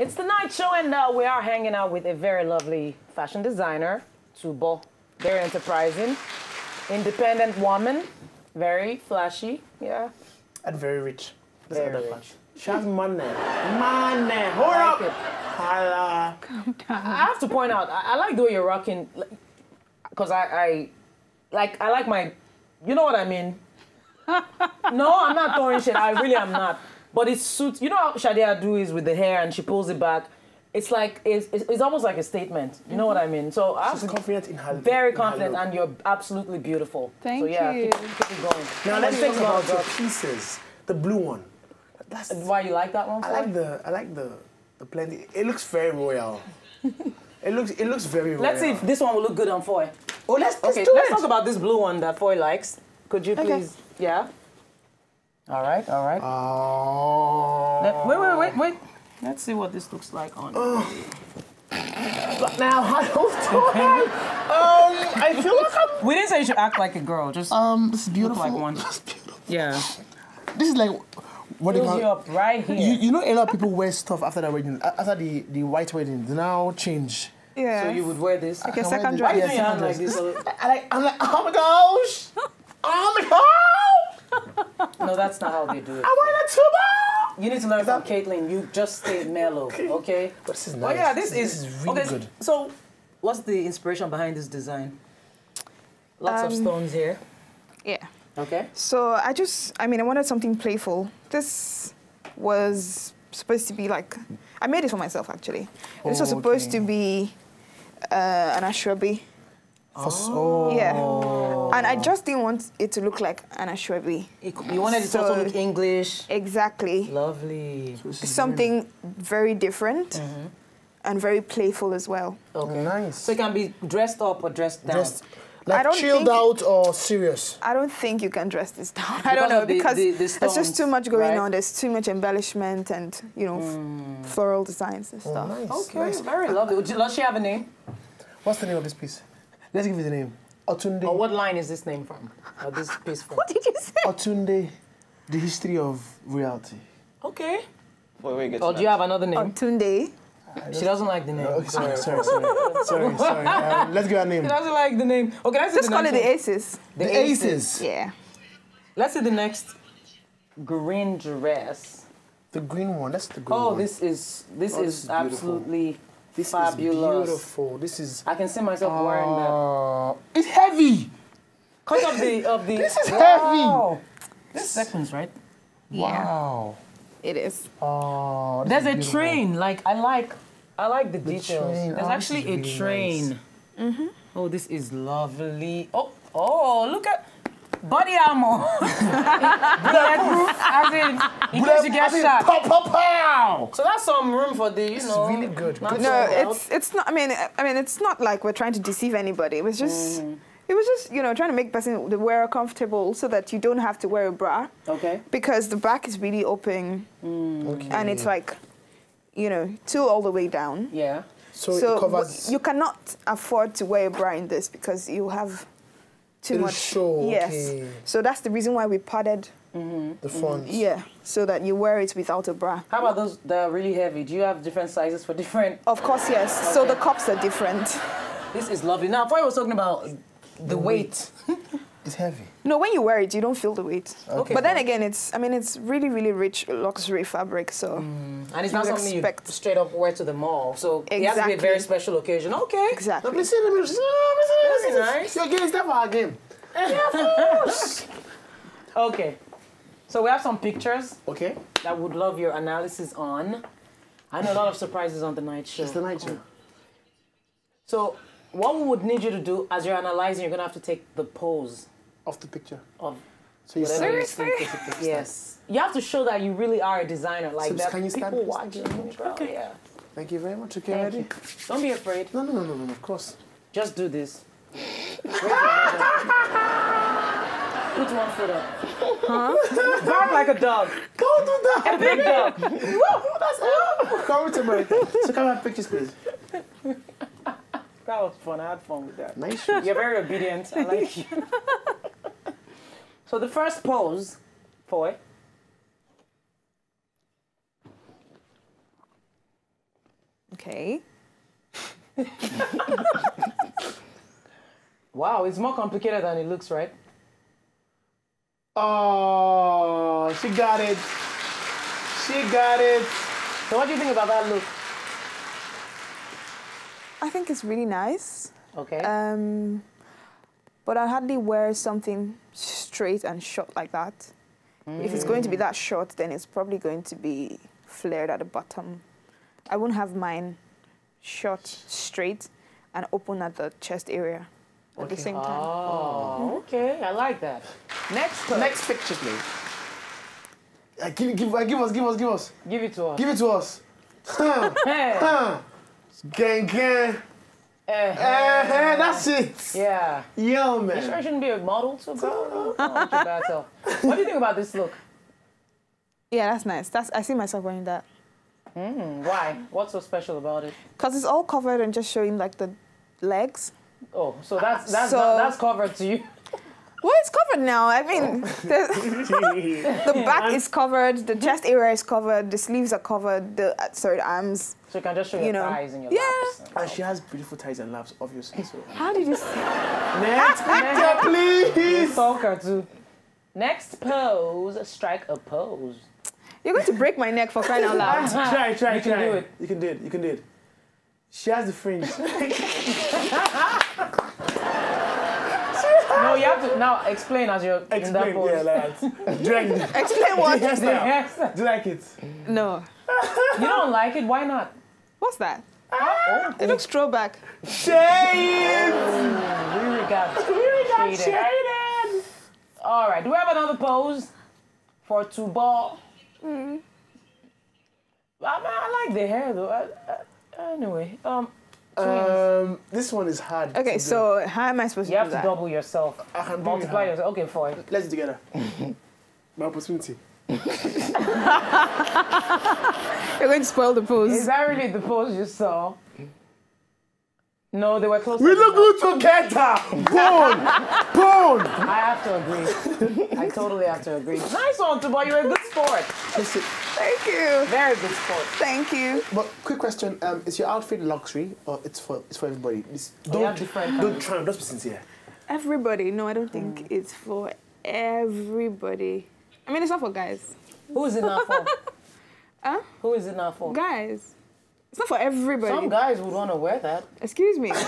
It's the night show, and uh, we are hanging out with a very lovely fashion designer, Tubo. Very enterprising, independent woman, very flashy. Yeah. And very rich. That's Very rich. part. She has money. Money. Hold I up. like it. Holla. I have to point out, I, I like the way you're rocking, because I, I, like, I like my, you know what I mean. no, I'm not throwing shit. I really am not. But it suits. You know how Shadia do is with the hair and she pulls it back. It's like it's, it's, it's almost like a statement. You know what I mean? So I have She's to be confident in her very in her confident, look. and you're absolutely beautiful. Thank so yeah, you. Keep, keep it going. Now let's it talk takes a lot about of your pieces. The blue one. That's Why you like that one? I for? like the I like the the plenty. It looks very royal. it looks it looks very royal. Let's see if this one will look good on Foy. Oh, let's, let's Okay, do let's it. talk about this blue one that Foy likes. Could you Okay. please? Yeah. All right, all right. Oh. Let- wait, wait, wait, wait. Let's see what this looks like on. But now how do I? Um, I feel like I'm. We didn't say you should act like a girl. Just Um, this is look beautiful. like one. This is beautiful. Yeah. This is like what they Fills you up right here. You, you know a lot of people wear stuff after the wedding, after the, the white wedding. They now change. Yeah. so you would wear this. Like a I wear second the- dress. Why you Yeah, doing your hand like second this? I like, I'm like, oh my gosh! Oh my god! No, that's not how they do it. I want a tuba! You need to learn from Caitlyn. You just stay mellow, okay? But this is Oh nice. yeah, this, This is, is really okay, good. So, what's the inspiration behind this design? Lots of Um, stones here. Yeah. Okay. So I just, I mean, I wanted something playful. This was supposed to be like, I made it for myself actually. Oh, This was supposed to be uh, an aso ebi. For, oh. Yeah. And I just didn't want it to look like an aso ebi. You wanted it to also So- look English. Exactly. Lovely. Something very different mm-hmm. and very playful as well. Okay. Nice. So it can be dressed up or dressed down. Just like don't chilled think- out or serious. I don't think you can dress this down. I don't know the- because the- the there's just too much going right? on. There's too much embellishment and you know f- mm. floral designs and oh, stuff. Nice. okay, Nice. very lovely. Would you- Does she have a name? What's the name of this piece? Let's give it the name. Otunde. Or what line is this name from? Or this piece from? What did you say? Otunde, the history of reality. Okay. Before we get Or to do you have another name? On Tunde. She doesn't like the name. Okay, sorry, sorry, sorry, sorry, sorry. Uh, let's give her a name. She doesn't like the name. Okay, let's Just the call it the. Aces. The Aces. Yeah. Let's see the next green dress. The green one. That's the green Oh, one. this is this Oh, is, this is absolutely this fabulous. is beautiful. This is. I can see myself wearing that. Uh, it's heavy. Because of the of the. This is wow. This is seconds, right? Yeah. Wow. It is. Oh, this There's is a beautiful. train. Like I like, I like the, details. train. There's Oh, actually a really train. nice. Oh, this is lovely. Oh, oh, look at body armor. Bulletproof, as in, in case you get shot. Pow, pow, pow. So that's some room for the, you This is know. really good. Good No, loud. it's it's not. I mean, I mean, it's not like we're trying to deceive anybody. It was just. Mm. It was just, you know, trying to make person the wearer comfortable so that you don't have to wear a bra Okay. because the back is really open Okay. and it's like, you know, two all the way down. Yeah. so, so it covers. you cannot afford to wear a bra in this because you have too It'll much. show, Yes. okay. So that's the reason why we padded. Mm-hmm. the mm-hmm. front. Yeah. So that you wear it without a bra. How about those that are really heavy? Do you have different sizes for different? Of course, yes. So the cups are different. This is lovely. Now, before I was talking about the weight. It's heavy. No, when you wear it, you don't feel the weight. Okay. But then again, it's I mean it's really really rich luxury fabric. So mm. And it's not You something you straight up wear to the mall. So it has to be a very special occasion. Okay. exactly. Nice. Your game is never our game. Okay. So we have some pictures Okay. that would love your analysis on. I know a lot of surprises on the night show. It's the night show. So what we would need you to do as you're analyzing, you're gonna have to take the pose Of the picture. of So you whatever you say. think. Yes. You have to show that you really are a designer. Like So that can you stand people please? watching. Thank you. you, bro. Yeah. Thank you very much. Okay, Thank ready? you. Don't be afraid. No, no, no, no, no. Of course. Just do this. Raise your hand up. Put one foot up. Huh? Bark like a dog. Don't do A big dog. That's it. Come to America. So come have pictures, please. That was fun. I had fun with that. Nice shoes. You're very obedient. I like you. so the first pose, boy. Okay. Wow, it's more complicated than it looks, right? Oh, she got it. She got it. So what do you think about that look? I think it's really nice. Okay. Um, but I hardly wear something straight and short like that. If it's going to be that short, then it's probably going to be flared at the bottom. I won't have mine short, straight, and open at the chest area at the same time. oh, okay. I like that. Next, pose. Next picture, please. Uh, give, give, uh, give us, give us, give us. Give it to us. Give it to us. Huh, Hey. huh. Gang, gang. Eh, Uh-huh, that's it. yeah. Yo, You sure. I shouldn't be a model too, bro? Oh, bad self. What do you think about this look? Yeah, that's nice. That's I see myself wearing that Hmm, why? What's so special about it? because it's all covered and just showing like the legs. Oh, so that's that's So- that's covered to you. Well, it's covered now. I mean, the, the back is covered, the chest area is covered, the sleeves are covered, the uh, sorry, arms. So you can just show You your know. thighs and your Yeah. laps. And she has beautiful thighs and laps, obviously. So. How did you? See? Next picture, please. Stalker too. Next pose, strike a pose. You're going to break my neck for crying out loud. Try, try, You can try. do it. You can do it. You can do it. She has the fringe. No, you have to now explain as you're in that Explain. pose. Yeah, lads. Drag it. Explain what? Yes, The now. hairstyle. Do you like it? No. You don't like it? Why not? What's that? Oh, It looks throwback. Shade. we really got We got Shaded. shaded. All right. Do we have another pose for Tubo? Hmm. I, mean, I like the hair though. I, I, anyway, um. Um, this one is hard. Okay, so how am I supposed to? you have to that? double yourself, I can multiply it. yourself. Okay, fine. Let's do it together. My opportunity. You're going to spoil the pose. Is that really the pose you saw? No, they were close. We look good together. Bone. Bone. I have to agree. I totally have to agree. Nice one, Tubo. You're a good sport. Listen, Thank you. Very good sport. Thank you. but quick question: um, Is your outfit luxury or it's for it's for everybody? This, We don't have different don't kinds. try. Just be sincere. Everybody. No, I don't think it's for everybody. I mean, it's not for guys. Who is it not for? Huh? Who is it not for? Guys. It's not for everybody. Some guys would want to wear that. Excuse me.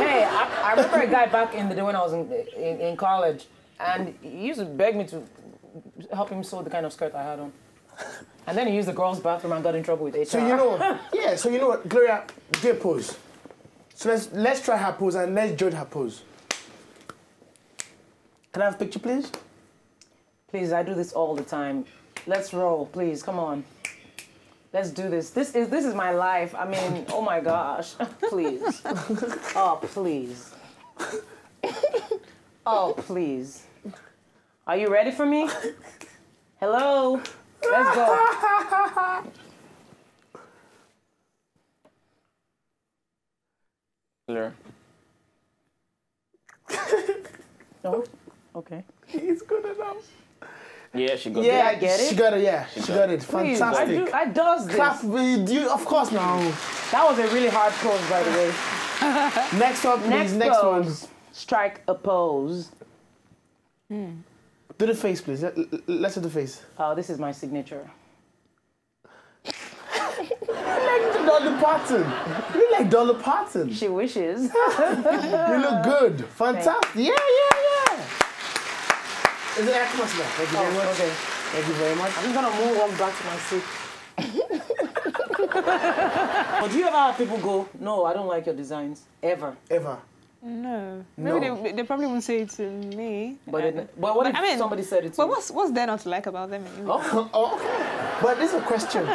Hey, I, I remember a guy back in the day when I was in, in, in college, and he used to beg me to help him sew the kind of skirt I had on. And then he used the girls' bathroom and got in trouble with HR. So you know, yeah. So you know what, Gloria, do a pose. So let's let's try her pose and let's judge her pose. Can I have a picture, please? Please, I do this all the time. Let's roll, please. Come on. Let's do this. This is this is my life. I mean, oh my gosh. Please. Oh, please. Oh, please. Are you ready for me? Hello. Let's go. Clear. Oh, okay. It's good enough. Yeah, she got Yeah, I get it. She got it. Yeah, she, got got it. Please, I do. I does this. Clap with you, of course. Now, That was a really hard pose, by the way. next up, please. Next, Next, pose. one. Strike a pose. Hmm. Do the face, please. Let, let- let's do the face. Oh, this is my signature. You like Dolly Parton. You look like Dolly Parton. She wishes. You look good. Fantastic. Yeah, yeah, yeah. Is it Come on. Thank you very oh, much. Oh, okay. Thank you very much. I'm just gonna move on back to my seat. but do you ever have people go, no, I don't like your designs, ever? Ever. No. No. Maybe they, they probably won't say it to me. But, it, but what if I mean, somebody said it to me? But you? what's what's there not to like about them anyway? Oh, Oh, okay. But this is a question.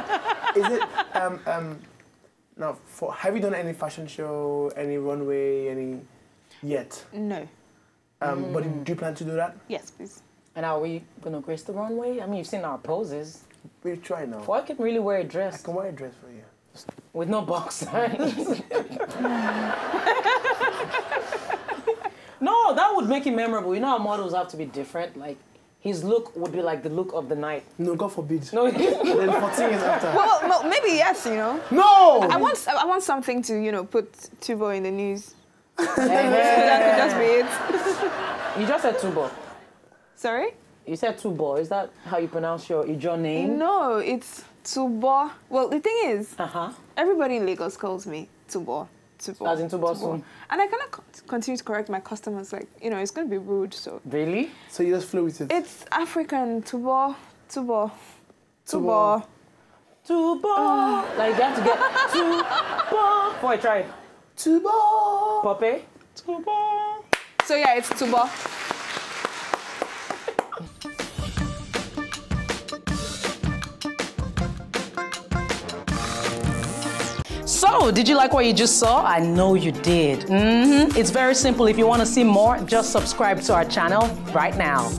Is it um um now for have you done any fashion show, any runway, any yet? No. Um but do you plan to do that? Yes, please. and are we gonna grace the runway? I mean, you've seen our poses. We try now. I can really wear a dress I can wear a dress for you. with no box signs. no, would make him memorable. You know how models have to be different? Like, his look would be like the look of the night. No, God forbid. No, Then 14 years after. Well, well, maybe yes, you know. No! I want I want something to you know put Tubo in the news. that could just be it. you just said Tubo. Sorry? You said Tubo. Is that how you pronounce your your name? No, it's Tubo. Well, the thing is, Uh huh. everybody in Lagos calls me Tubo. Tubo. As in Tubo. And I cannot co- continue to correct my customers. Like, you know, it's going to be rude. So Really? So you just flow with it. it's African Tubo. Tubo. Tubo. Tubo. Tubo. Like you have to get Tubo. Before I try it. Tubo! Pope. Tubo! So yeah, it's Tubo. So, did you like what you just saw? I know you did. hmm It's very simple. If you want to see more, just subscribe to our channel right now.